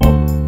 Bye.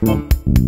嗯。